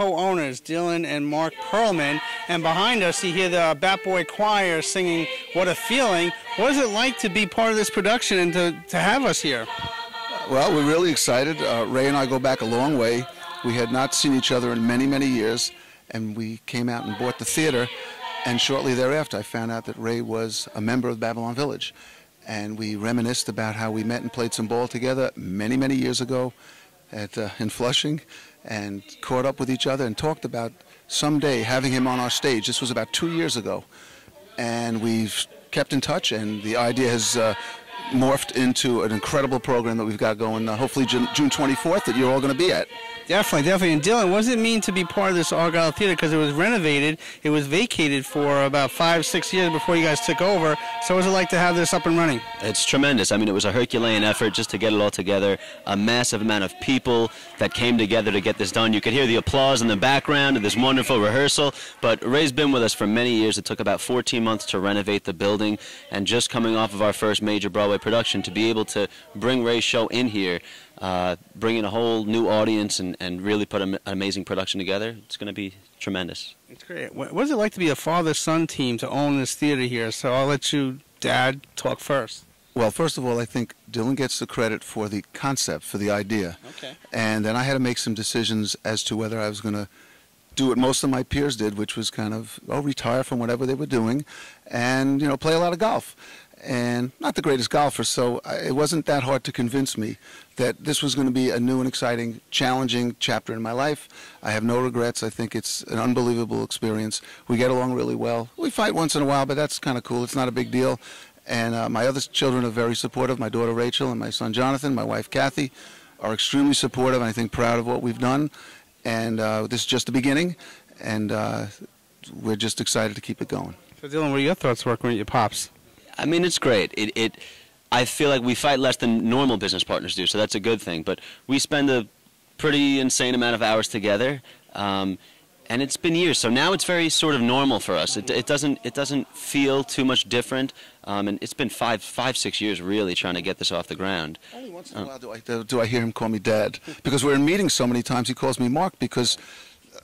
Co-owners Dylan and Mark Perlman. And behind us, you hear the Bat Boy Choir singing "What a Feeling." What is it like to be part of this production and to, to have us here? Well, we're really excited. Uh, Ray and I go back a long way. We had not seen each other in many, many years, and we came out and bought the theater. And shortly thereafter, I found out that Ray was a member of Babylon Village. And we reminisced about how we met and played some ball together many, many years ago at, uh, in Flushing and caught up with each other and talked about someday having him on our stage. This was about two years ago. And we've kept in touch, and the idea has uh, morphed into an incredible program that we've got going, uh, hopefully June, June 24th, that you're all going to be at. Definitely, definitely. And Dylan, what does it mean to be part of this Argyle Theater? Because it was renovated, it was vacated for about five, six years before you guys took over. So, what was it like to have this up and running? It's tremendous. I mean, it was a Herculean effort just to get it all together. A massive amount of people that came together to get this done. You could hear the applause in the background of this wonderful rehearsal. But Ray's been with us for many years. It took about 14 months to renovate the building. And just coming off of our first major Broadway production, to be able to bring Ray's show in here uh, bringing a whole new audience and, and really put an amazing production together. It's going to be tremendous. It's great. What is it like to be a father-son team to own this theater here? So I'll let you, Dad, talk first. Well, first of all, I think Dylan gets the credit for the concept, for the idea. Okay. And then I had to make some decisions as to whether I was going to do what most of my peers did, which was kind of, oh, retire from whatever they were doing and, you know, play a lot of golf and not the greatest golfer, so it wasn't that hard to convince me that this was going to be a new and exciting, challenging chapter in my life. I have no regrets. I think it's an unbelievable experience. We get along really well. We fight once in a while, but that's kind of cool. It's not a big deal. And uh, my other children are very supportive. My daughter Rachel and my son Jonathan, my wife Kathy, are extremely supportive and I think proud of what we've done. And uh, this is just the beginning, and uh, we're just excited to keep it going. So, Dylan, what are your thoughts working with your pops? I mean, it's great. It, it, I feel like we fight less than normal business partners do, so that's a good thing. But we spend a pretty insane amount of hours together, um, and it's been years. So now it's very sort of normal for us. It, it doesn't, it doesn't feel too much different, um, and it's been five, five, six years really trying to get this off the ground. Only once in a while do I, do I hear him call me Dad, because we're in meetings so many times. He calls me Mark because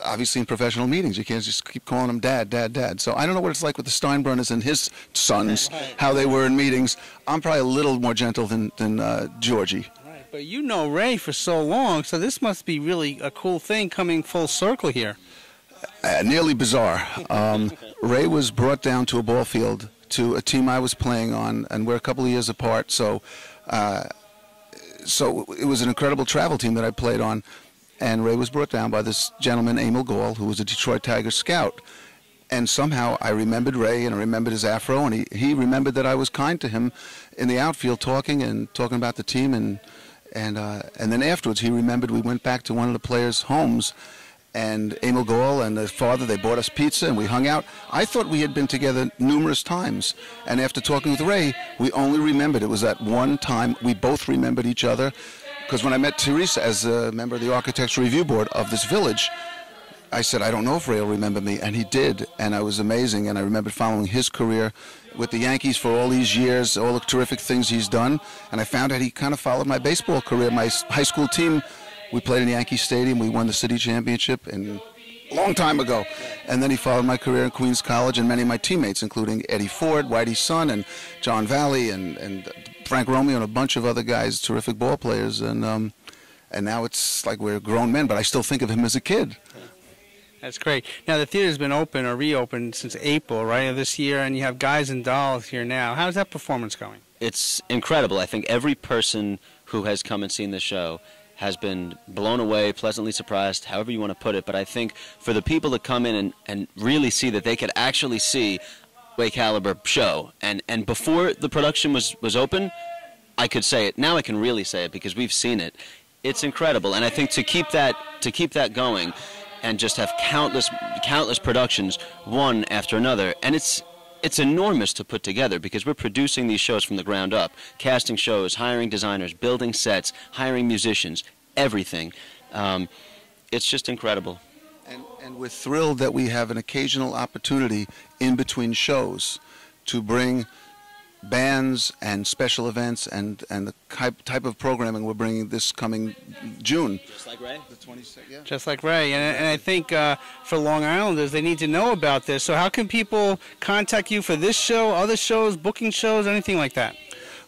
obviously in professional meetings. You can't just keep calling them dad, dad, dad. So I don't know what it's like with the Steinbrenners and his sons, how they were in meetings. I'm probably a little more gentle than, than uh, Georgie. Right. But you know Ray for so long, so this must be really a cool thing coming full circle here. Uh, nearly bizarre. Um, Ray was brought down to a ball field to a team I was playing on, and we're a couple of years apart. So, uh, so it was an incredible travel team that I played on and Ray was brought down by this gentleman, Emil Gall, who was a Detroit Tiger scout. And somehow I remembered Ray and I remembered his afro, and he, he remembered that I was kind to him in the outfield talking and talking about the team. And, and, uh, and then afterwards, he remembered we went back to one of the players' homes, and Emil Gall and his father, they bought us pizza and we hung out. I thought we had been together numerous times. And after talking with Ray, we only remembered it was that one time we both remembered each other because when I met Teresa as a member of the Architecture Review Board of this village, I said, I don't know if Ray will remember me. And he did. And I was amazing. And I remember following his career with the Yankees for all these years, all the terrific things he's done. And I found out he kind of followed my baseball career. My high school team, we played in Yankee Stadium. We won the city championship and long time ago. And then he followed my career in Queens College and many of my teammates, including Eddie Ford, Whitey's son, and John Valley, and, and Frank Romeo and a bunch of other guys, terrific ball players, and um, and now it's like we're grown men, but I still think of him as a kid. That's great. Now the theater's been open or reopened since April, right, of this year, and you have Guys and Dolls here now. How's that performance going? It's incredible. I think every person who has come and seen the show has been blown away, pleasantly surprised, however you want to put it. But I think for the people to come in and, and really see that they could actually see way caliber show. And and before the production was was open, I could say it. Now I can really say it because we've seen it. It's incredible, and I think to keep that to keep that going, and just have countless countless productions one after another, and it's it's enormous to put together because we're producing these shows from the ground up, casting shows, hiring designers, building sets, hiring musicians, everything. Um, it's just incredible. And, and we're thrilled that we have an occasional opportunity in between shows to bring bands and special events and, and the type, type of programming we're bringing this coming June. Just like Ray. The 26th, yeah. Just like Ray. And, and I think uh, for Long Islanders, they need to know about this. So, how can people contact you for this show, other shows, booking shows, anything like that?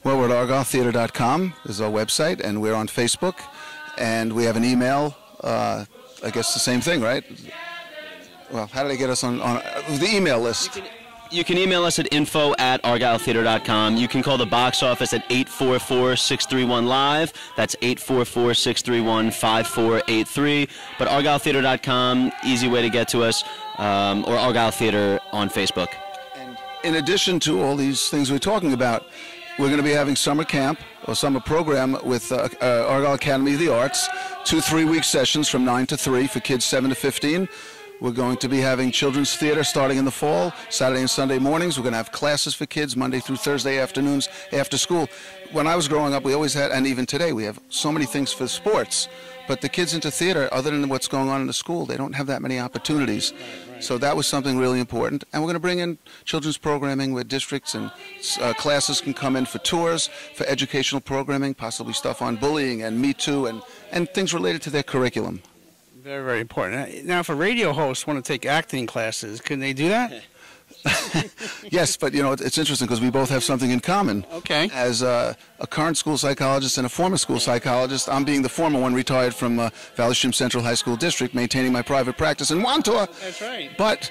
Well, we're at argyletheater.com is our website, and we're on Facebook, and we have an email. Uh, I guess the same thing, right? Well, how do they get us on, on the email list? You can email us at info at argyletheater.com. You can call the box office at 844-631-LIVE. That's 844-631-5483. But argyletheater.com, easy way to get to us, um, or Argyle Theater on Facebook. And in addition to all these things we're talking about, we're going to be having summer camp or summer program with uh, uh, Argyle Academy of the Arts, two three-week sessions from 9 to 3 for kids 7 to 15. We're going to be having children's theater starting in the fall, Saturday and Sunday mornings. We're going to have classes for kids Monday through Thursday afternoons after school. When I was growing up, we always had, and even today, we have so many things for sports. But the kids into theater, other than what's going on in the school, they don't have that many opportunities. So that was something really important. And we're going to bring in children's programming where districts and uh, classes can come in for tours, for educational programming, possibly stuff on bullying and Me Too and, and things related to their curriculum. Very, very important. Now, if a radio host want to take acting classes, can they do that? yes, but you know it's interesting because we both have something in common. Okay. As a, a, current school psychologist and a former school psychologist, I'm being the former one, retired from uh, Valley Stream Central High School District, maintaining my private practice in Wantagh. That's right. But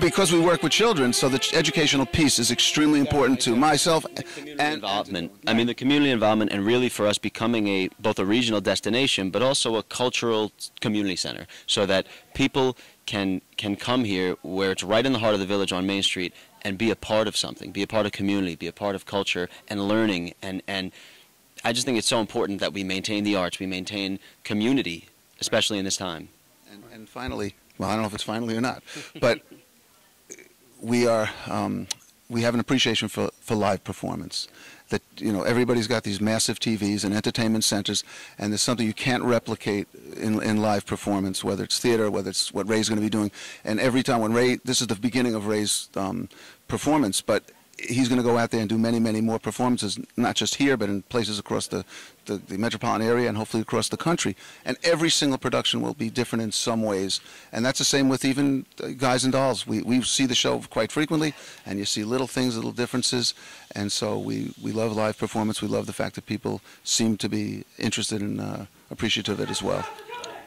because we work with children, so the educational piece is extremely important to myself and involvement. I mean, the community involvement, and really for us becoming a both a regional destination, but also a cultural community center, so that people can can come here where it's right in the heart of the village on Main Street and be a part of something, be a part of community, be a part of culture and learning, and and I just think it's so important that we maintain the arts, we maintain community, especially in this time. And, and finally, well, I don't know if it's finally or not, but we are um, we have an appreciation for, for live performance. That you know everybody's got these massive TVs and entertainment centers, and there's something you can't replicate in, in live performance, whether it's theater, whether it's what Ray's going to be doing. And every time when Ray, this is the beginning of Ray's um, performance, but he's going to go out there and do many, many more performances, not just here, but in places across the, the, the, metropolitan area and hopefully across the country. And every single production will be different in some ways. And that's the same with even Guys and Dolls. We, we see the show quite frequently, and you see little things, little differences. And so we, we love live performance. We love the fact that people seem to be interested and uh, appreciative of it as well.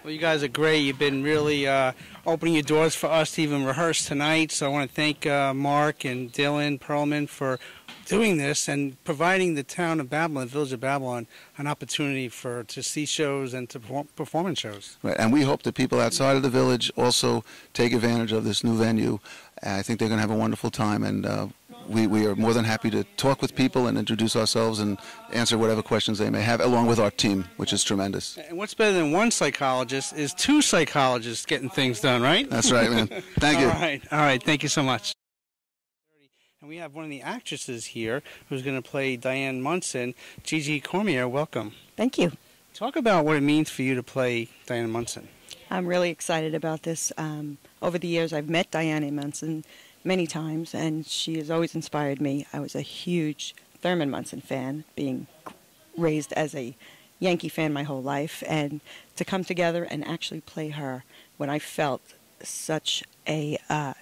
Well, you guys are great. You've been really uh, opening your doors for us to even rehearse tonight. So I want to thank uh, Mark and Dylan Perlman for doing this and providing the town of Babylon, the village of Babylon, an opportunity for to see shows and to perform performance shows. Right, and we hope that people outside of the village also take advantage of this new venue. I think they're going to have a wonderful time, and uh, we, we are more than happy to talk with people and introduce ourselves and answer whatever questions they may have, along with our team, which is tremendous. And what's better than one psychologist is two psychologists getting things done, right? That's right, man. Thank you. All right, all right. Thank you so much. And we have one of the actresses here who's going to play Diane Munson. Gigi Cormier, welcome. Thank you. Talk about what it means for you to play Diane Munson. I'm really excited about this. Um, over the years, I've met Diane Munson many times, and she has always inspired me. I was a huge Thurman Munson fan, being raised as a Yankee fan my whole life, and to come together and actually play her when I felt such a uh,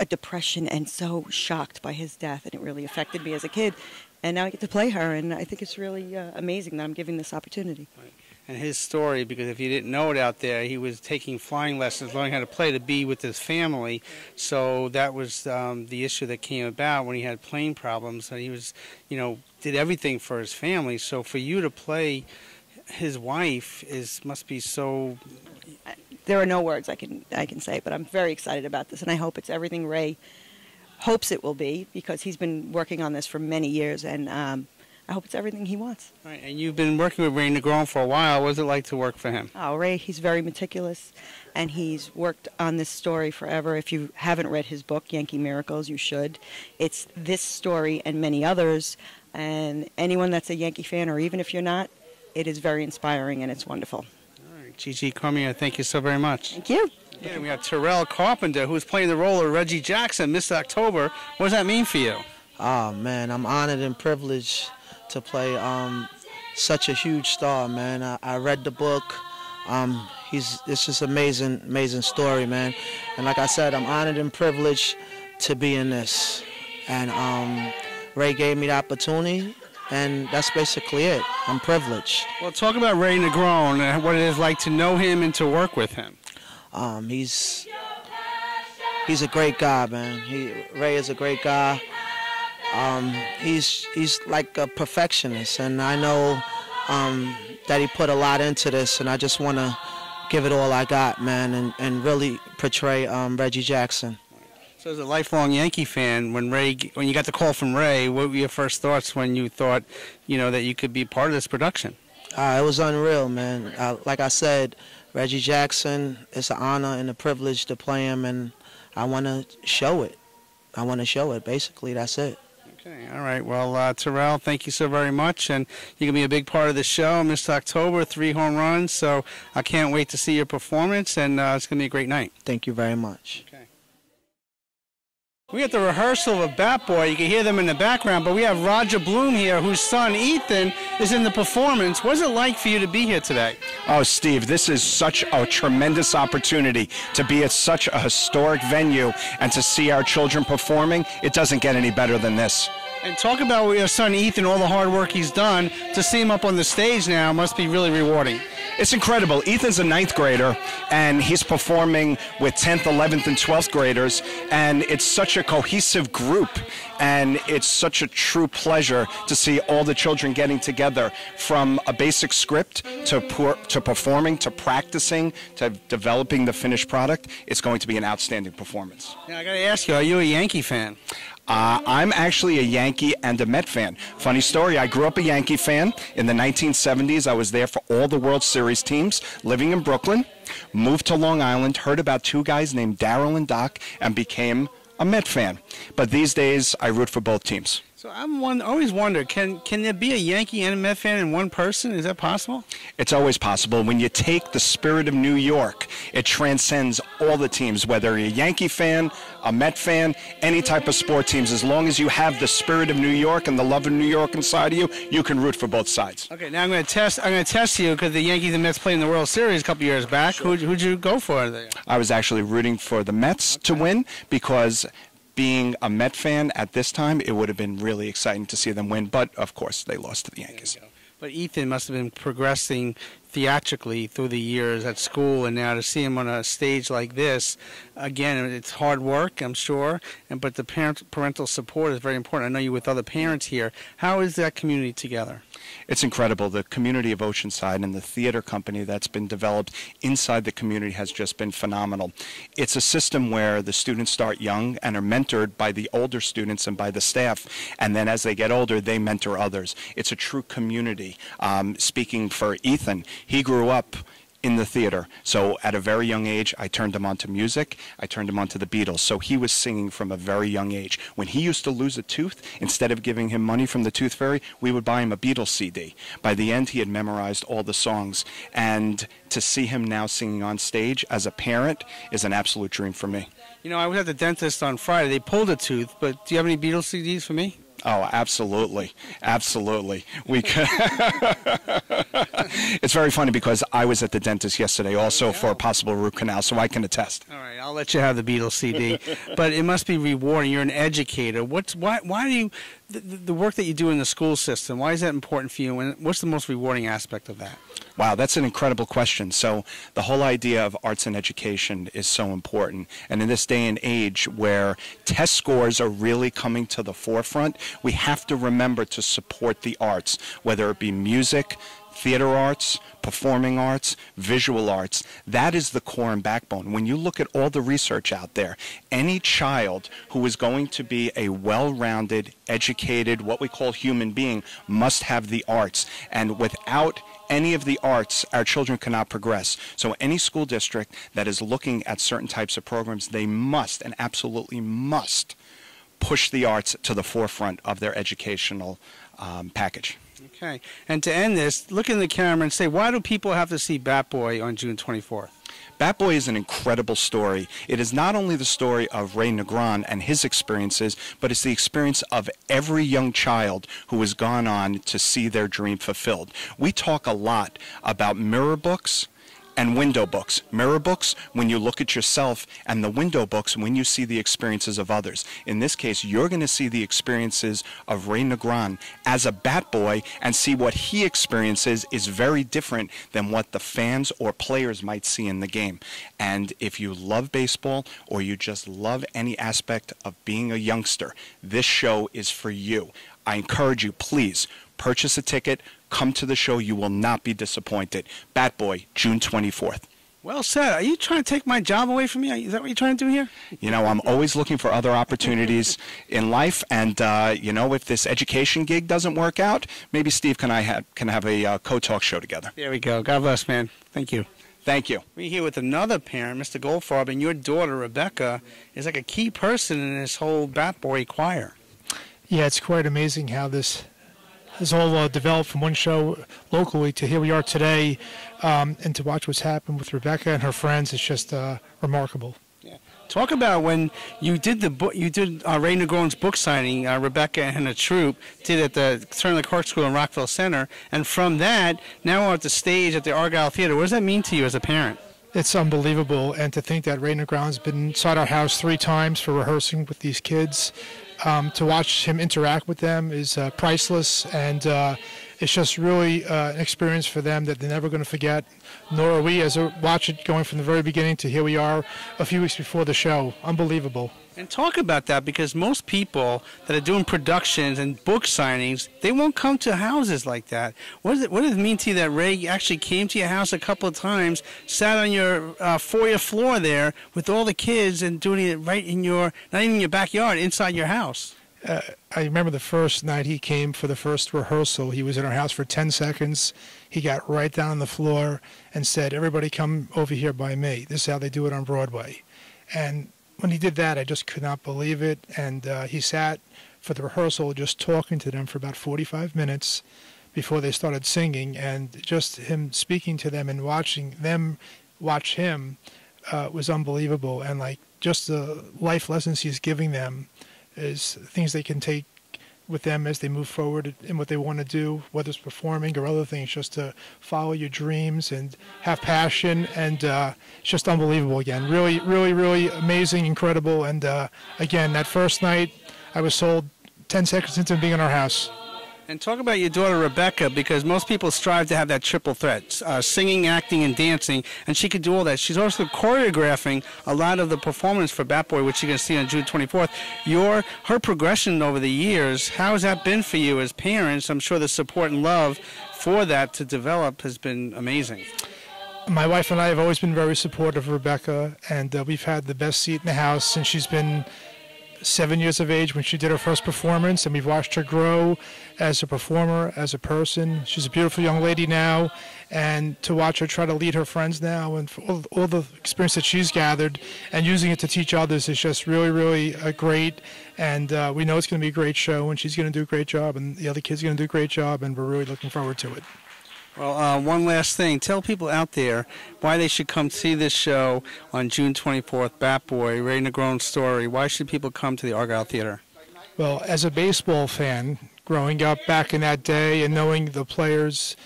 a depression and so shocked by his death, and it really affected me as a kid. And now I get to play her, and I think it's really uh, amazing that I'm giving this opportunity. Right and his story because if you didn't know it out there, he was taking flying lessons, learning how to play to be with his family. So that was um, the issue that came about when he had plane problems. And he was, you know, did everything for his family. So for you to play his wife is must be so. There are no words I can I can say, but I'm very excited about this, and I hope it's everything Ray hopes it will be because he's been working on this for many years and. Um, I hope it's everything he wants. Right, and you've been working with Ray Negron for a while. What was it like to work for him? Oh, Ray, he's very meticulous, and he's worked on this story forever. If you haven't read his book, Yankee Miracles, you should. It's this story and many others, and anyone that's a Yankee fan, or even if you're not, it is very inspiring and it's wonderful. All right, Gigi Cormier, thank you so very much. Thank you. Yeah, we have Terrell Carpenter, who's playing the role of Reggie Jackson, Mr. October. What does that mean for you? Oh man, I'm honored and privileged to play um, such a huge star, man. I, I read the book. Um, he's it's just amazing, amazing story, man. And like I said, I'm honored and privileged to be in this. And um, Ray gave me the opportunity, and that's basically it. I'm privileged. Well, talk about Ray Negron and what it is like to know him and to work with him. Um, he's he's a great guy, man. He Ray is a great guy. Um, he's he's like a perfectionist, and I know um, that he put a lot into this, and I just want to give it all I got, man, and, and really portray um, Reggie Jackson. So, as a lifelong Yankee fan, when Ray, when you got the call from Ray, what were your first thoughts when you thought, you know, that you could be part of this production? Uh, it was unreal, man. Uh, like I said, Reggie Jackson, it's an honor and a privilege to play him, and I want to show it. I want to show it. Basically, that's it. Okay, all right. Well, uh, Terrell, thank you so very much, and you're gonna be a big part of the show. Mr. October, three home runs, so I can't wait to see your performance, and uh, it's gonna be a great night. Thank you very much. We at the rehearsal of Bat Boy. You can hear them in the background, but we have Roger Bloom here, whose son Ethan is in the performance. What's it like for you to be here today? Oh, Steve, this is such a tremendous opportunity to be at such a historic venue and to see our children performing. It doesn't get any better than this. And talk about your son Ethan, all the hard work he's done. To see him up on the stage now must be really rewarding. It's incredible. Ethan's a ninth grader, and he's performing with 10th, 11th, and 12th graders, and it's such a cohesive group, and it's such a true pleasure to see all the children getting together from a basic script to, to performing, to practicing, to developing the finished product. It's going to be an outstanding performance. Now, I got to ask you, are you a Yankee fan? Uh, I'm actually a Yankee and a Met fan. Funny story, I grew up a Yankee fan. In the 1970s, I was there for all the World Series teams, living in Brooklyn, moved to Long Island, heard about two guys named Darryl and Doc, and became a Met fan. But these days, I root for both teams. So I'm one, always wonder, can can there be a Yankee and a Met fan in one person? Is that possible? It's always possible. When you take the spirit of New York, it transcends all the teams, whether you're a Yankee fan, a Met fan, any type of sport teams. As long as you have the spirit of New York and the love of New York inside of you, you can root for both sides. Okay, now I'm going to test. I'm going to test you because the Yankees and Mets played in the World Series a couple years back. Who'd, who'd you go for? There? I was actually rooting for the Mets to win because being a Met fan at this time, it would have been really exciting to see them win. But of course, they lost to the Yankees. But Ethan must have been progressing theatrically through the years at school, and now to see him on a stage like this, again, it's hard work, I'm sure, and but the parent parental support is very important. I know you with other parents here. How is that community together? It's incredible. The community of Oceanside and the theater company that's been developed inside the community has just been phenomenal. It's a system where the students start young and are mentored by the older students and by the staff, and then as they get older, they mentor others. It's a true community. Um, speaking for Ethan, he grew up in the theater. So at a very young age, I turned him onto music. I turned him onto the Beatles. So he was singing from a very young age. When he used to lose a tooth, instead of giving him money from the Tooth Fairy, we would buy him a Beatles CD. By the end, he had memorized all the songs. And to see him now singing on stage as a parent is an absolute dream for me. You know, I was at the dentist on Friday. They pulled a tooth, but do you have any Beatles CDs for me? Oh, absolutely, absolutely. We. it's very funny because I was at the dentist yesterday also for a possible root canal, so I can attest. All right, I'll let you have the Beatles CD, but it must be rewarding. You're an educator. What's why? Why do you the, the work that you do in the school system? Why is that important for you? And what's the most rewarding aspect of that? Wow, that's an incredible question. So, the whole idea of arts and education is so important. And in this day and age where test scores are really coming to the forefront, we have to remember to support the arts, whether it be music, theater arts, performing arts, visual arts. That is the core and backbone. When you look at all the research out there, any child who is going to be a well rounded, educated, what we call human being must have the arts. And without any of the arts, our children cannot progress. So any school district that is looking at certain types of programs, they must and absolutely must push the arts to the forefront of their educational um, package. Okay. And to end this, look in the camera and say, why do people have to see Bat Boy on June 24th? Bat Boy is an incredible story. It is not only the story of Ray Negron and his experiences, but it's the experience of every young child who has gone on to see their dream fulfilled. We talk a lot about mirror books and window books. Mirror books when you look at yourself, and the window books when you see the experiences of others. In this case, you're going to see the experiences of Ray Negron as a bat boy and see what he experiences is very different than what the fans or players might see in the game. And if you love baseball or you just love any aspect of being a youngster, this show is for you. I encourage you, please purchase a ticket, come to the show. You will not be disappointed. Bat Boy, June 24th. Well said. Are you trying to take my job away from me? Is that what you're trying to do here? You know, I'm always looking for other opportunities in life, and uh, you know, if this education gig doesn't work out, maybe Steve can I have can have a uh, co-talk show together. There we go. God bless, man. Thank you. Thank you. We're here with another parent, Mr. Goldfarb, and your daughter, Rebecca, is like a key person in this whole Bat Boy choir. Yeah, it's quite amazing how this has all uh, developed from one show locally to here we are today, um, and to watch what's happened with Rebecca and her friends. is just uh, remarkable. Talk about when you did the book, you did uh, Ray Negron's book signing. Uh, Rebecca and a troupe did at the Turner Clark School in Rockville Centre, and from that, now we're at the stage at the Argyle Theater. What does that mean to you as a parent? It's unbelievable, and to think that Ray Negron's been inside our house three times for rehearsing with these kids. Um, to watch him interact with them is uh, priceless, and uh, it's just really uh, an experience for them that they're never going to forget. Nor are we, as a watch it going from the very beginning to here we are a few weeks before the show. Unbelievable. And talk about that because most people that are doing productions and book signings, they won't come to houses like that. What does it, what does it mean to you that Ray actually came to your house a couple of times, sat on your uh, foyer floor there with all the kids and doing it right in your, not even in your backyard, inside your house? Uh, I remember the first night he came for the first rehearsal. He was in our house for 10 seconds. He got right down on the floor and said, Everybody come over here by me. This is how they do it on Broadway. And when he did that, I just could not believe it. And uh, he sat for the rehearsal just talking to them for about 45 minutes before they started singing. And just him speaking to them and watching them watch him uh, was unbelievable. And like just the life lessons he's giving them is things they can take with them as they move forward in what they want to do, whether it's performing or other things, just to follow your dreams and have passion. And uh, it's just unbelievable again. Really, really, really amazing, incredible. And uh, again, that first night, I was sold 10 seconds into being in our house. And talk about your daughter Rebecca, because most people strive to have that triple threat: uh, singing, acting, and dancing. And she could do all that. She's also choreographing a lot of the performance for Bat Boy, which you're going to see on June 24th. Your her progression over the years, how has that been for you as parents? I'm sure the support and love for that to develop has been amazing. My wife and I have always been very supportive of Rebecca, and uh, we've had the best seat in the house since she's been seven years of age when she did her first performance, and we've watched her grow as a performer, as a person. She's a beautiful young lady now, and to watch her try to lead her friends now and all, all the experience that she's gathered and using it to teach others is just really, really uh, great. And uh, we know it's going to be a great show, and she's going to do a great job, and the other kids are going to do a great job, and we're really looking forward to it. Well, uh, one last thing. Tell people out there why they should come see this show on June 24th, Bat Boy, Ray Negron's story. Why should people come to the Argyle Theater? Well, as a baseball fan, growing up back in that day and knowing the players,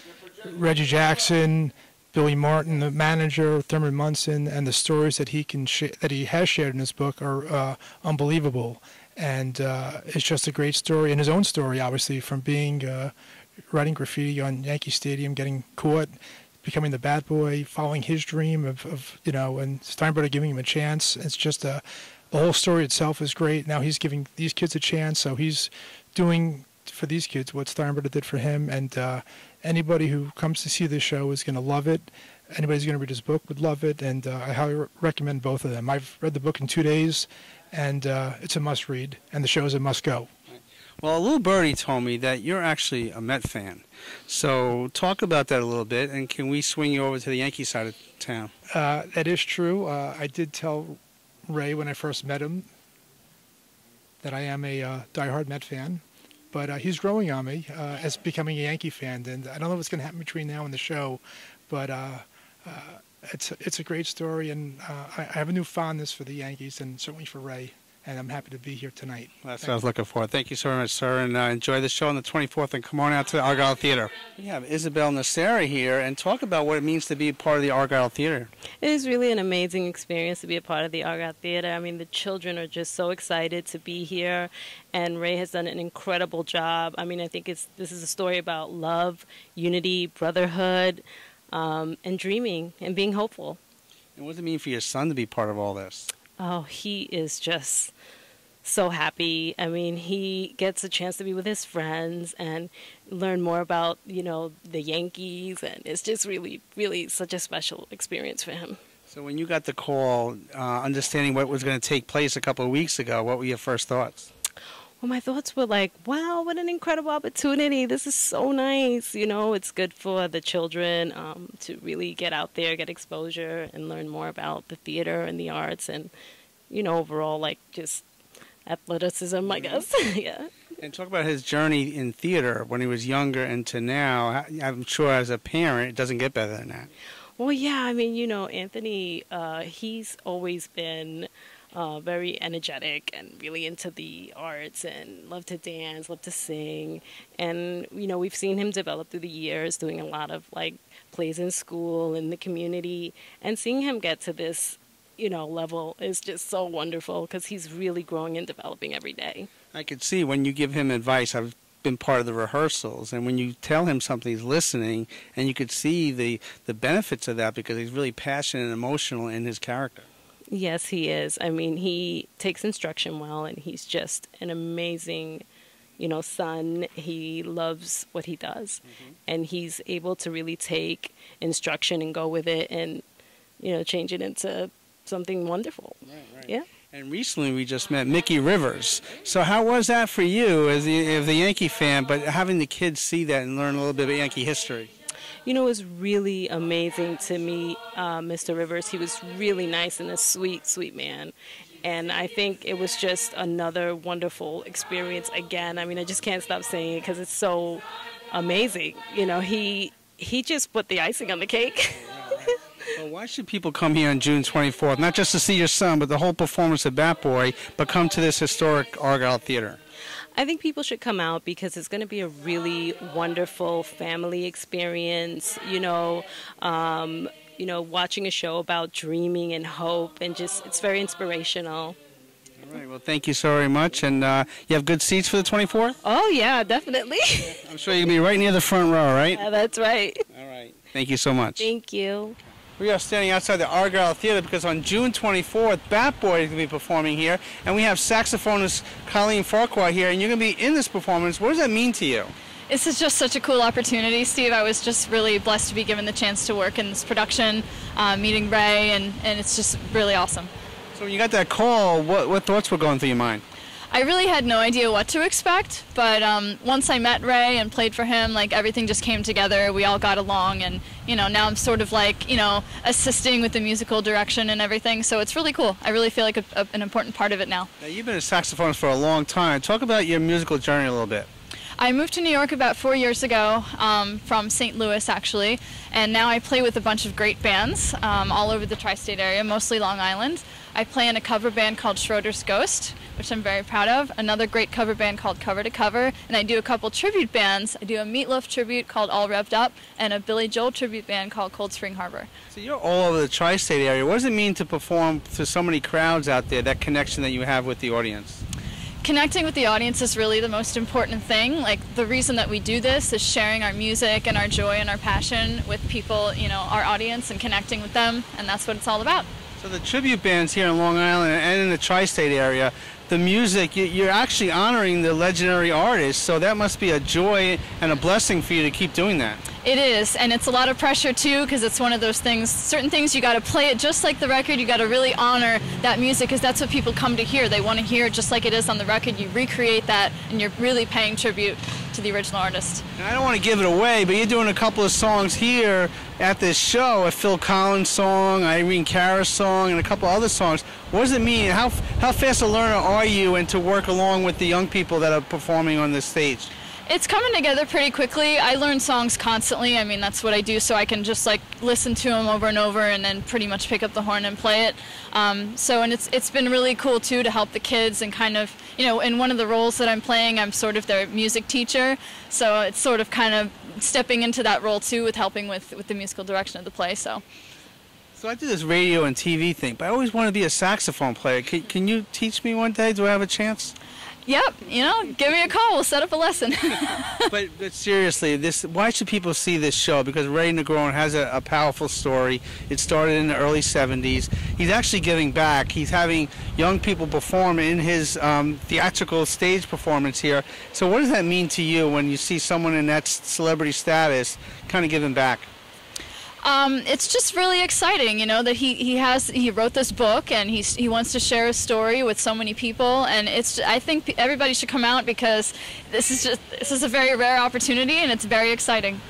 Reggie Jackson, Billy Martin, the manager, Thurman Munson, and the stories that he can that he has shared in his book are uh, unbelievable. And uh, it's just a great story, and his own story, obviously, from being uh, writing graffiti on Yankee Stadium, getting caught, becoming the bat boy, following his dream of, of you know, and Steinbrenner giving him a chance. It's just a, the whole story itself is great. Now he's giving these kids a chance, so he's doing for these kids what Steinbrenner did for him. And uh, anybody who comes to see this show is going to love it. Anybody who's going to read his book would love it, and uh, I highly re- recommend both of them. I've read the book in two days, and uh, it's a must read, and the show is a must go. Well, a little birdie told me that you're actually a Met fan. So talk about that a little bit, and can we swing you over to the Yankee side of town? Uh, that is true. Uh, I did tell Ray when I first met him that I am a uh, diehard Met fan, but uh, he's growing on me uh, as becoming a Yankee fan, and I don't know what's going to happen between now and the show, but uh, uh, it's it's a great story, and I, I have a new fondness for the Yankees and certainly for Ray. And I'm happy to be here tonight. That's what I was looking for. Thank you so much, sir, and uh, enjoy the show on the 24th. And come on out to the Argyle Theater. We have Isabel Nacera here, and talk about what it means to be part of the Argyle Theater. It is really an amazing experience to be a part of the Argyle Theater. I mean, the children are just so excited to be here, and Ray has done an incredible job. I mean, I think it's this is a story about love, unity, brotherhood, um, and dreaming and being hopeful. And what does it mean for your son to be part of all this? Oh, he is just so happy. I mean, he gets a chance to be with his friends and learn more about, you know, the Yankees, and it's just really, really such a special experience for him. So when you got the call, uh, understanding what was going to take place a couple of weeks ago, what were your first thoughts? Well, my thoughts were like, wow, what an incredible opportunity. This is so nice. You know, it's good for the children um, to really get out there, get exposure, and learn more about the theater and the arts and, you know, overall, like just athleticism, I guess. yeah. And talk about his journey in theater when he was younger and to now. I'm sure as a parent, it doesn't get better than that. Well, yeah, I mean, you know, Anthony, uh, he's always been uh, very energetic and really into the arts and love to dance, love to sing. And, you know, we've seen him develop through the years, doing a lot of like plays in school, in the community, and seeing him get to this you know level is just so wonderful because he's really growing and developing every day. I could see when you give him advice. I've been part of the rehearsals, and when you tell him something, he's listening, and you could see the the benefits of that because he's really passionate and emotional in his character. Yes, he is. I mean, he takes instruction well, and he's just an amazing, you know, son. He loves what he does, mm-hmm. and he's able to really take instruction and go with it, and you know, change it into something wonderful. Right, right. Yeah. And recently we just met Mickey Rivers. So how was that for you as the, as the Yankee fan, but having the kids see that and learn a little bit of Yankee history? You know, it was really amazing to meet uh, Mr. Rivers. He was really nice and a sweet, sweet man. And I think it was just another wonderful experience again. I mean, I just can't stop saying it because it's so amazing. You know, he he just put the icing on the cake. Well, why should people come here on June 24th? Not just to see your son, but the whole performance of Bat Boy, but come to this historic Argyle Theater? I think people should come out because it's going to be a really wonderful family experience. You know, um, you know, watching a show about dreaming and hope, and just it's very inspirational. All right. Well, thank you so very much, and uh, you have good seats for the 24th. Oh yeah, definitely. I'm sure you can be right near the front row, right? Yeah, that's right. All right. Thank you so much. Thank you. We are standing outside the Argyle Theater because on June 24th, Bat Boy is going to be performing here, and we have saxophonist Colleen Farquhar here, and you're going to be in this performance. What does that mean to you? This is just such a cool opportunity, Steve. I was just really blessed to be given the chance to work in this production, uh, meeting Ray, and, and it's just really awesome. So when you got that call, what, what thoughts were going through your mind? I really had no idea what to expect, but um, once I met Ray and played for him, like everything just came together. We all got along, and you know now I'm sort of like you know assisting with the musical direction and everything. So it's really cool. I really feel like a, a, an important part of it now. Now you've been a saxophonist for a long time. Talk about your musical journey a little bit. I moved to New York about four years ago um, from St. Louis, actually, and now I play with a bunch of great bands um, all over the tri state area, mostly Long Island. I play in a cover band called Schroeder's Ghost, which I'm very proud of. Another great cover band called Cover to Cover, and I do a couple tribute bands. I do a Meatloaf tribute called All Revved Up, and a Billy Joel tribute band called Cold Spring Harbor. So you're all over the tri-state area. What does it mean to perform to so many crowds out there? That connection that you have with the audience. Connecting with the audience is really the most important thing. Like the reason that we do this is sharing our music and our joy and our passion with people, you know, our audience and connecting with them, and that's what it's all about. So the tribute bands here in Long Island and in the tri-state area, the music, you're actually honoring the legendary artists, so that must be a joy and a blessing for you to keep doing that. It is, and it's a lot of pressure too, because it's one of those things. Certain things you got to play it just like the record. You got to really honor that music, because that's what people come to hear. They want to hear it just like it is on the record. You recreate that, and you're really paying tribute to the original artist. And I don't want to give it away, but you're doing a couple of songs here at this show, a Phil Collins song, Irene Cara song, and a couple other songs. What does it mean? How how fast a learner are you, and to work along with the young people that are performing on this stage? It's coming together pretty quickly. I learn songs constantly. I mean, that's what I do, so I can just like listen to them over and over, and then pretty much pick up the horn and play it. Um, so, and it's it's been really cool too to help the kids and kind of, you know, in one of the roles that I'm playing, I'm sort of their music teacher. So it's sort of kind of stepping into that role too with helping with with the musical direction of the play. So. So I do this radio and TV thing, but I always want to be a saxophone player. Can, can you teach me one day? Do I have a chance? Yep, you know, give me a call. We'll set up a lesson. but, but seriously, this why should people see this show? Because Ray Negron has a, a, powerful story. It started in the early 70s. He's actually giving back. He's having young people perform in his um, theatrical stage performance here. So what does that mean to you when you see someone in that celebrity status kind of giving back? Um, it's just really exciting, you know, that he, he has he wrote this book and he's he wants to share his story with so many people, and it's I think everybody should come out because this is just this is a very rare opportunity and it's very exciting.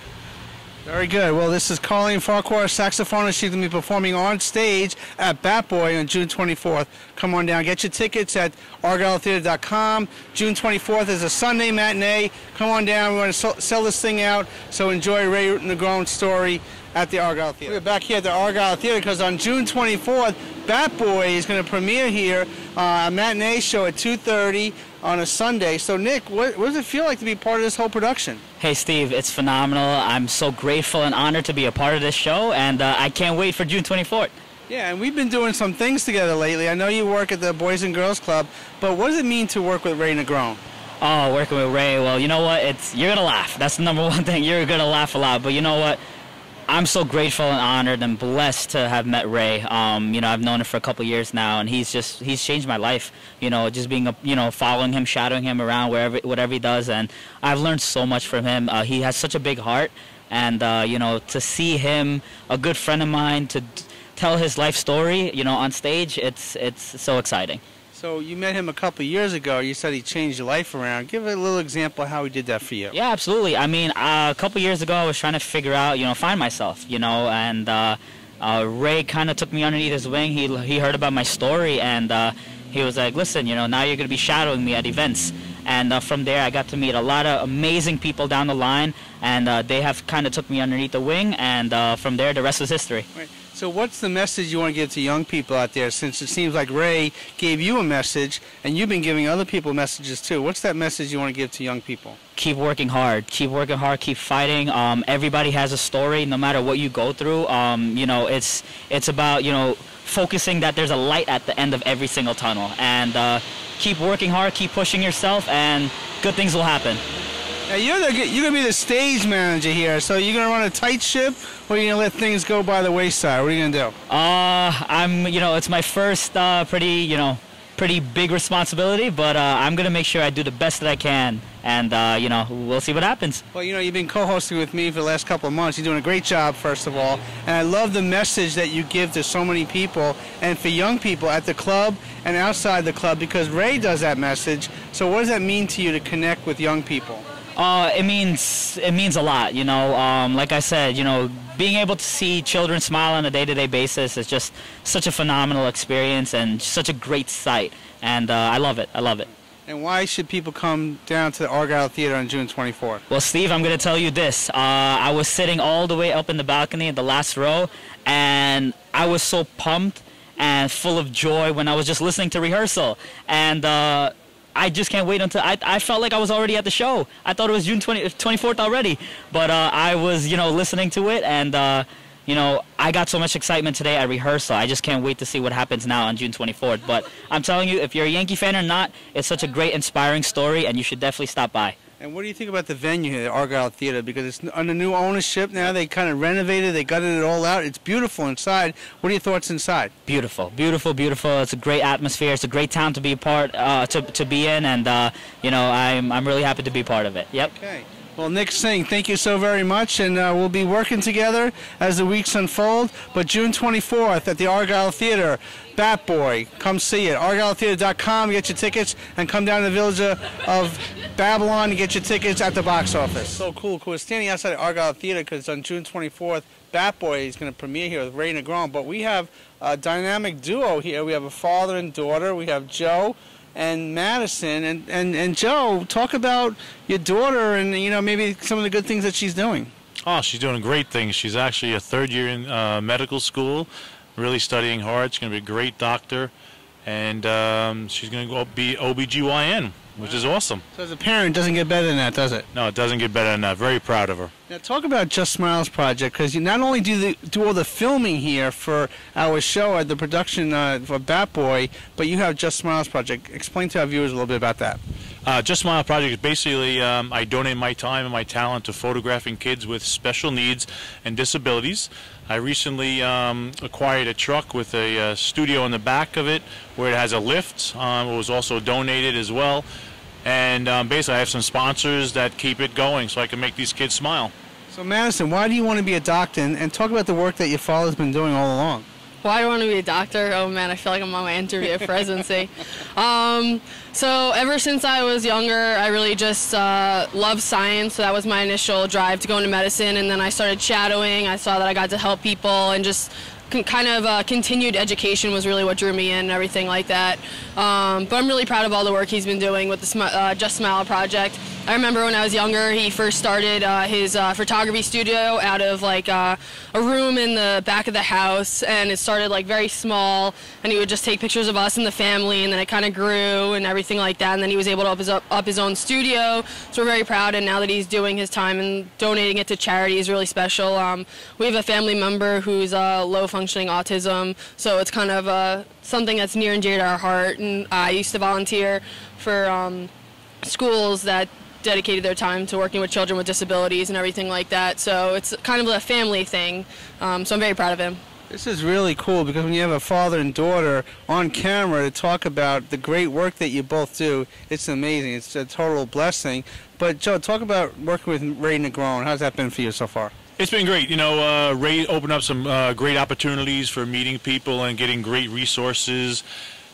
Very good. Well, this is Colleen Farquhar, saxophonist. She's going to be performing on stage at Bat Boy on June 24th. Come on down. Get your tickets at argyletheater.com. June 24th is a Sunday matinee. Come on down. We want to sell this thing out. So enjoy Ray Negron's story at the Argyle Theater. We're back here at the Argyle Theater because on June 24th, Bat Boy is going to premiere here uh, a matinee show at 2.30 on a Sunday. So, Nick, what, what, does it feel like to be part of this whole production? Hey, Steve, it's phenomenal. I'm so grateful and honored to be a part of this show, and uh, I can't wait for June 24th. Yeah, and we've been doing some things together lately. I know you work at the Boys and Girls Club, but what does it mean to work with Ray Negron? Oh, working with Ray. Well, you know what? It's you're gonna laugh. That's the number one thing. You're gonna laugh a lot. But you know what? I'm so grateful and honored and blessed to have met Ray. Um, you know, I've known him for a couple years now, and he's just he's changed my life. You know, just being a you know following him, shadowing him around wherever whatever he does, and I've learned so much from him. Uh, he has such a big heart, and uh, you know, to see him, a good friend of mine, to tell his life story, you know, on stage, it's it's so exciting. So you met him a couple years ago. You said he changed your life around. Give a little example how he did that for you. Yeah, absolutely. I mean, uh, a couple years ago, I was trying to figure out, you know, find myself, you know, and uh, uh, Ray kind of took me underneath his wing. He he heard about my story, and uh, he was like, "Listen, you know, now you're going to be shadowing me at events." And uh, from there, I got to meet a lot of amazing people down the line, and uh, they have kind of took me underneath the wing. And from there, the rest is history. Right. So what's the message you want to give to young people out there since it seems like Ray gave you a message and you've been giving other people messages too. What's that message you want to give to young people? Keep working hard. Keep working hard. Keep fighting. Um, everybody has a story no matter what you go through. Um, you know, it's, it's about, you know, focusing that there's a light at the end of every single tunnel. And uh, keep working hard, keep pushing yourself, and good things will happen. Now you're the, you're gonna be the stage manager here, so you're gonna run a tight ship, or you're gonna let things go by the wayside. What are you gonna do? Uh, I'm you know it's my first uh, pretty you know pretty big responsibility, but uh, I'm gonna make sure I do the best that I can, and uh, you know we'll see what happens. Well, you know you've been co-hosting with me for the last couple of months. You're doing a great job, first of all, and I love the message that you give to so many people and for young people at the club and outside the club because Ray does that message. So what does that mean to you to connect with young people? Uh, it means it means a lot. You know, um, like I said, you know, being able to see children smile on a day-to-day basis is just such a phenomenal experience and such a great sight. And uh, I love it. I love it. And why should people come down to the Argyle Theater on June 24th? Well, Steve, I'm going to tell you this. Uh, I was sitting all the way up in the balcony in the last row, and I was so pumped and full of joy when I was just listening to rehearsal. And uh, I just can't wait until I, I felt like I was already at the show. I thought it was June 20, 24th already, but uh, I was you know listening to it and uh, you know I got so much excitement today at rehearsal. I just can't wait to see what happens now on June 24th. But I'm telling you, if you're a Yankee fan or not, it's such a great, inspiring story, and you should definitely stop by. And what do you think about the venue here, the Argyle Theater? Because it's under new ownership now. They kind of renovated. They gutted it all out. It's beautiful inside. What are your thoughts inside? Beautiful, beautiful, beautiful. It's a great atmosphere. It's a great town to be a part, uh, to to be in, and uh, you know, I'm I'm really happy to be part of it. Yep. Okay. Well, Nick Singh, thank you so very much, and uh, we'll be working together as the weeks unfold. But June 24th at the Argyle Theater, Bat Boy, come see it. ArgyleTheater.com, get your tickets, and come down to the village of Babylon and get your tickets at the box office. So cool, cool. Standing outside the Argyle Theater because on June 24th, Bat Boy is going to premiere here with Ray Negron. But we have a dynamic duo here. We have a father and daughter. We have Joe and Madison and, and, and Joe. Talk about your daughter and you know maybe some of the good things that she's doing. Oh, she's doing great things. She's actually a third year in uh, medical school, really studying hard. She's going to be a great doctor, and um, she's going to be OBGYN, which is awesome. So as a parent, it doesn't get better than that, does it? No, it doesn't get better than that. Very proud of her. Now talk about Just Smiles project because you not only do the, do all the filming here for our show at the production uh, for Bat Boy, but you have Just Smiles project. Explain to our viewers a little bit about that. Uh, Just Smile Project is basically um, I donate my time and my talent to photographing kids with special needs and disabilities. I recently um, acquired a truck with a uh, studio in the back of it where it has a lift. Um, it was also donated as well. And um, basically, I have some sponsors that keep it going so I can make these kids smile. So Madison, why do you want to be a doctor? And, and talk about the work that your father's been doing all along. Why do I want to be a doctor? Oh man, I feel like I'm on my interview at presidency. um, so ever since I was younger, I really just uh, loved science. So that was my initial drive to go into medicine, and then I started shadowing. I saw that I got to help people, and just kind of uh, continued education was really what drew me in and everything like that. Um, but I'm really proud of all the work he's been doing with the uh, Just Smile project. I remember when I was younger, he first started uh, his uh, photography studio out of like uh, a room in the back of the house, and it started like very small, and he would just take pictures of us and the family, and then it kind of grew and everything like that, and then he was able to up his, up, up his own studio. So we're very proud, and now that he's doing his time and donating it to charity is really special. Um, we have a family member who's uh, low functioning autism, so it's kind of uh, something that's near and dear to our heart, and I used to volunteer for um, schools that dedicated their time to working with children with disabilities and everything like that. So it's kind of a family thing. Um, so I'm very proud of him. This is really cool because when you have a father and daughter on camera to talk about the great work that you both do, it's amazing. It's a total blessing. But Joe, talk about working with Ray Negron. How's that been for you so far? It's been great. You know, uh, Ray opened up some uh, great opportunities for meeting people and getting great resources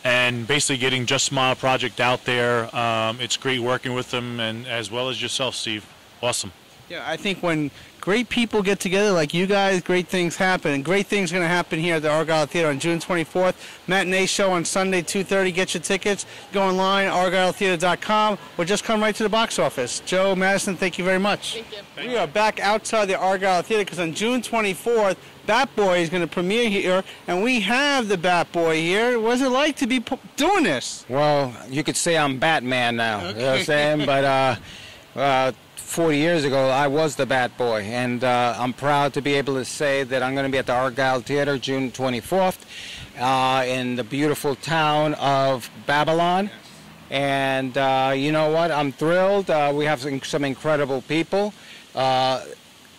and basically getting Just Smile Project out there. Um, it's great working with them and as well as yourself, Steve. Awesome. Yeah, I think when great people get together like you guys, great things happen. And great things are going to happen here at the Argyle Theater on June 24th. Matinee show on Sunday, 2.30. Get your tickets. Go online, argyletheater.com, or just come right to the box office. Joe, Madison, thank you very much. Thank you. we are back outside the Argyle Theater because on June 24th, Bat Boy is going to premiere here, and we have the Bat Boy here. What's it like to be p- doing this? Well, you could say I'm Batman now. You know what I'm saying? But uh, uh, 40 years ago, I was the Bat Boy, and uh, I'm proud to be able to say that I'm going to be at the Argyle Theater June 24th uh, in the beautiful town of Babylon. And uh, you know what? I'm thrilled. Uh, we have some, some incredible people.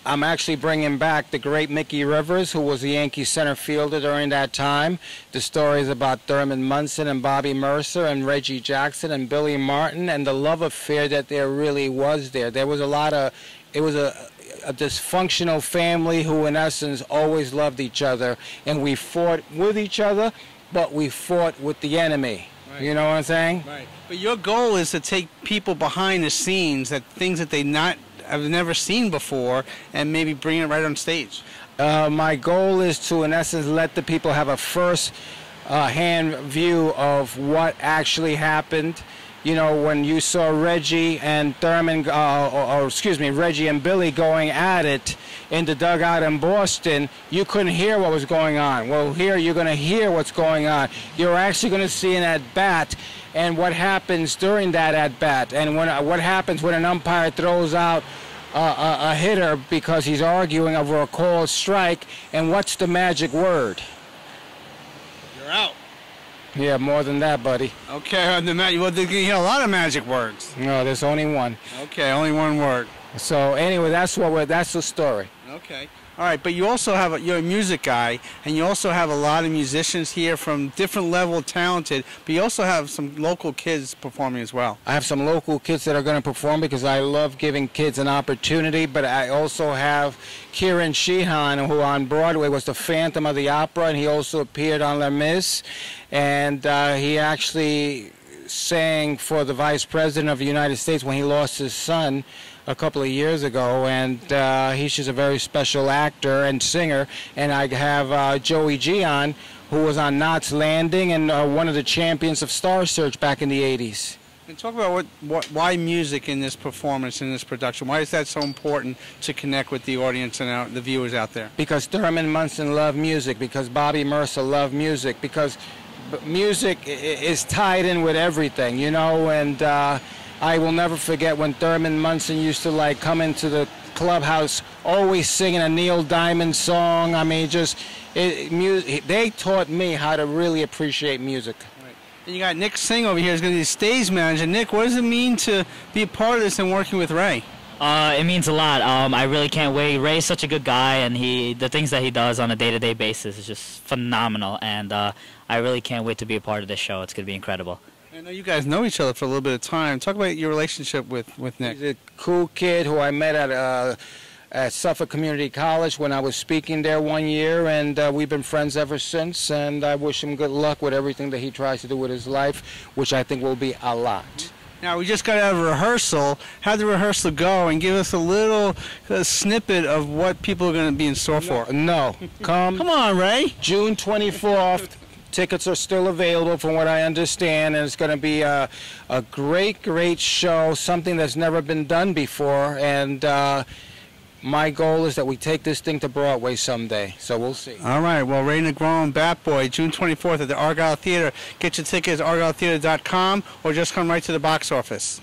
I'm actually bringing back the great Mickey Rivers, who was the Yankee center fielder during that time. The stories about Thurman Munson and Bobby Murcer and Reggie Jackson and Billy Martin and the love affair that there really was there. There was a lot of, it was a, a dysfunctional family who, in essence, always loved each other. And we fought with each other, but we fought with the enemy. You know what I'm saying? Right. But your goal is to take people behind the scenes, that things that they not have never seen before, and maybe bring it right on stage. Uh, my goal is to, in essence, let the people have a first uh, hand view of what actually happened. You know, when you saw Reggie and Thurman, uh, or, or excuse me, Reggie and Billy going at it in the dugout in Boston, you couldn't hear what was going on. Well, here you're going to hear what's going on. You're actually going to see an at bat and what happens during that at bat, and when uh, what happens when an umpire throws out uh, a, a hitter because he's arguing over a called strike, and what's the magic word? You're out. Yeah, more than that, buddy. Okay, on the mat. Well, you hear a lot of magic words. No, there's only one. Okay, only one word. So anyway, that's what we're, that's the story. Okay. All right, but you also have a, you're a music guy, and you also have a lot of musicians here from different level talented. But you also have some local kids performing as well. I have some local kids that are going to perform because I love giving kids an opportunity. But I also have Ciarán Sheehan, who on Broadway was the Phantom of the Opera, and he also appeared on Les Mis, and uh, he actually sang for the Vice President of the United States when he lost his son a couple of years ago, and uh, he's just a very special actor and singer. And I have uh, Joey Gian, who was on Knots Landing and uh, one of the champions of Star Search back in the 80s. And talk about what, what, why music in this performance, in this production. Why is that so important to connect with the audience and out, the viewers out there? Because Thurman Munson loved music, because Bobby Murcer loved music, because music is tied in with everything, you know. And uh, I will never forget when Thurman Munson used to like come into the clubhouse, always singing a Neil Diamond song. I mean, just it, mu- they taught me how to really appreciate music. And you got Nick Singh over here, who's going to be the stage manager. Nick, what does it mean to be a part of this and working with Ray? Uh, it means a lot. Um, I really can't wait. Ray's such a good guy, and he the things that he does on a day-to-day basis is just phenomenal. And uh, I really can't wait to be a part of this show. It's going to be incredible. I know you guys know each other for a little bit of time. Talk about your relationship with, with Nick. He's a cool kid who I met at uh, at Suffolk Community College when I was speaking there one year, and uh, we've been friends ever since. And I wish him good luck with everything that he tries to do with his life, which I think will be a lot. Now, we just got out of rehearsal. How'd the rehearsal go? And give us a little uh, snippet of what people are going to be in store for. No, come. Come on, Ray. June 24th. Tickets are still available, from what I understand, and it's going to be a, a great, great show, something that's never been done before. And uh, my goal is that we take this thing to Broadway someday. So we'll see. All right. Well, Ray Negron, Bat Boy, June 24th at the Argyle Theater. Get your tickets at argyletheater.com or just come right to the box office.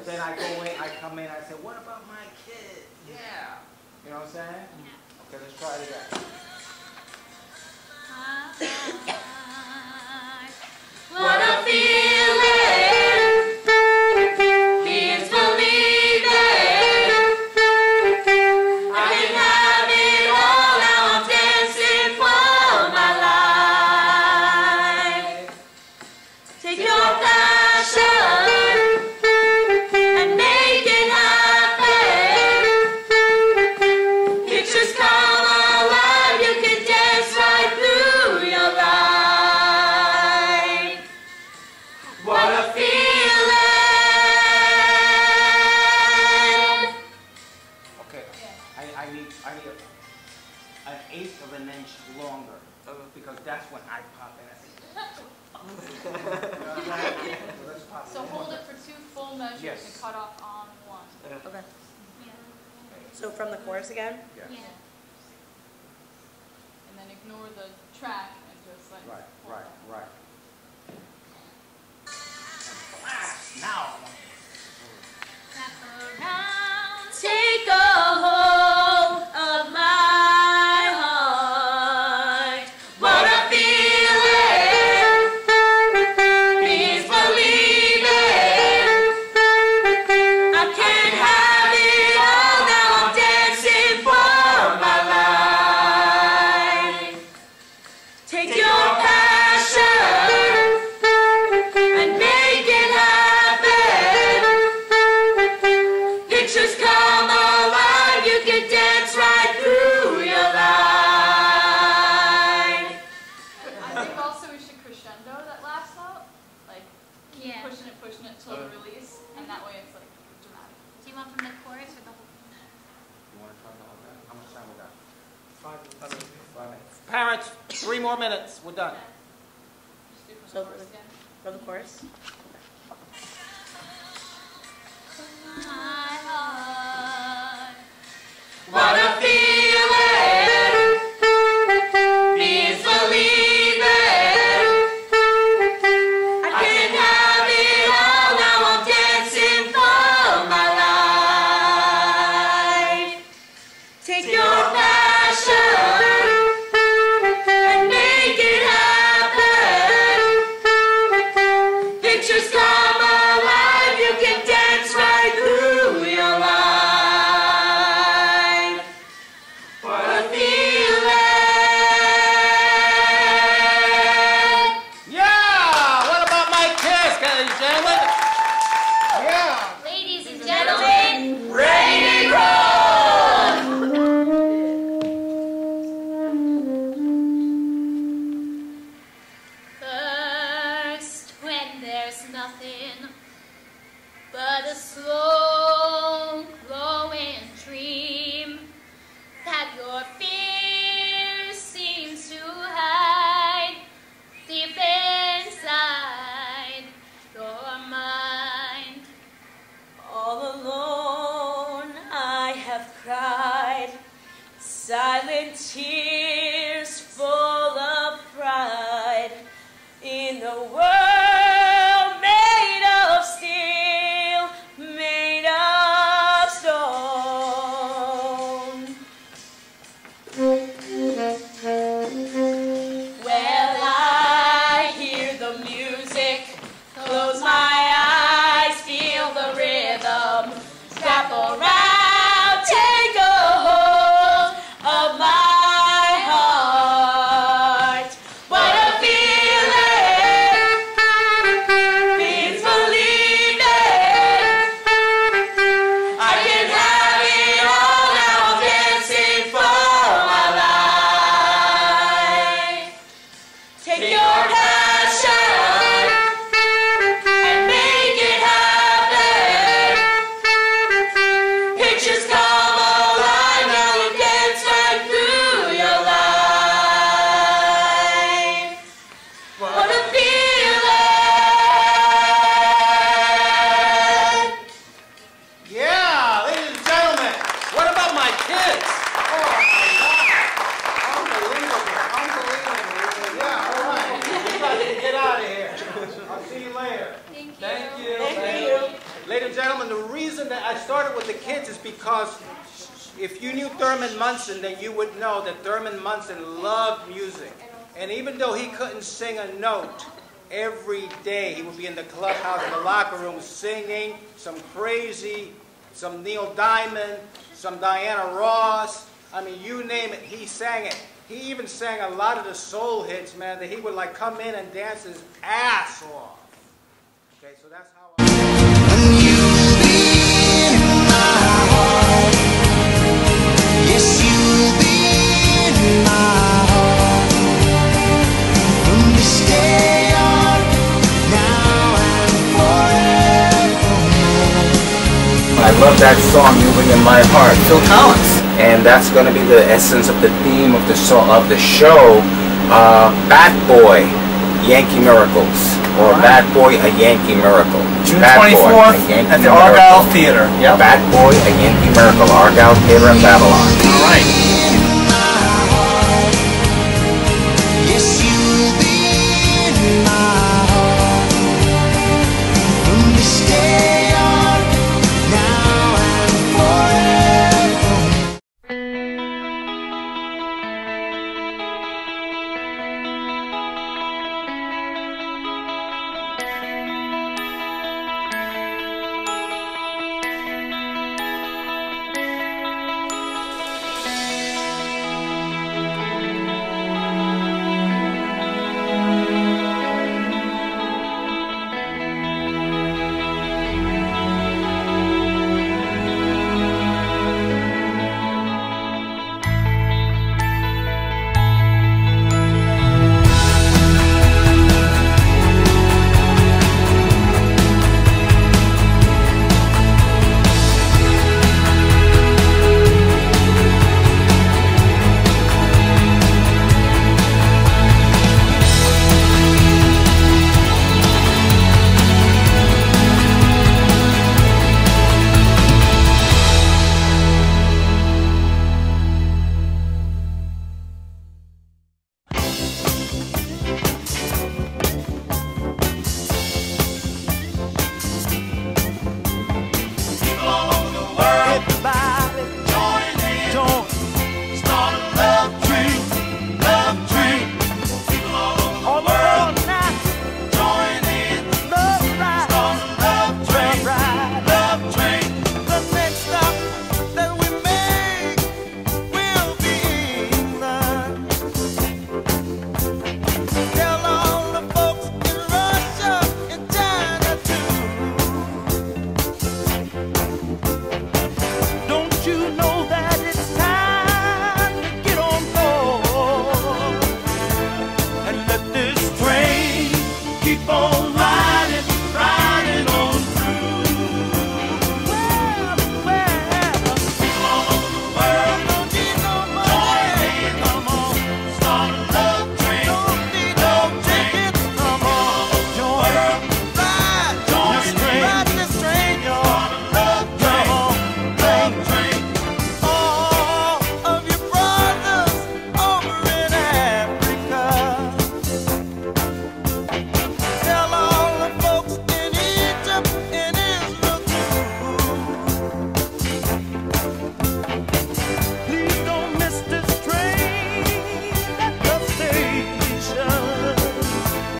But then I go in, I come in, I say, what about my kid? Yeah. You know what I'm saying? Okay, let's try it again. So from the chorus again? Yeah. And then ignore the track and just like. Right, right, right. Now. couldn't sing a note every day. He would be in the clubhouse, in the locker room, singing some crazy, some Neil Diamond, some Diana Ross. I mean, you name it, he sang it. He even sang a lot of the soul hits, man, that he would like come in and dance his ass off. love that song, Moving in My Heart. Phil Collins. And that's going to be the essence of the theme of the, song, of the show, uh, Bat Boy, Yankee Miracles. Or right. Bat Boy, a Yankee Miracle. June Bat 24th Boy, at the Argyle Miracle. Theater. Yep. Bat Boy, a Yankee Miracle. Argyle Theater in Babylon. All right.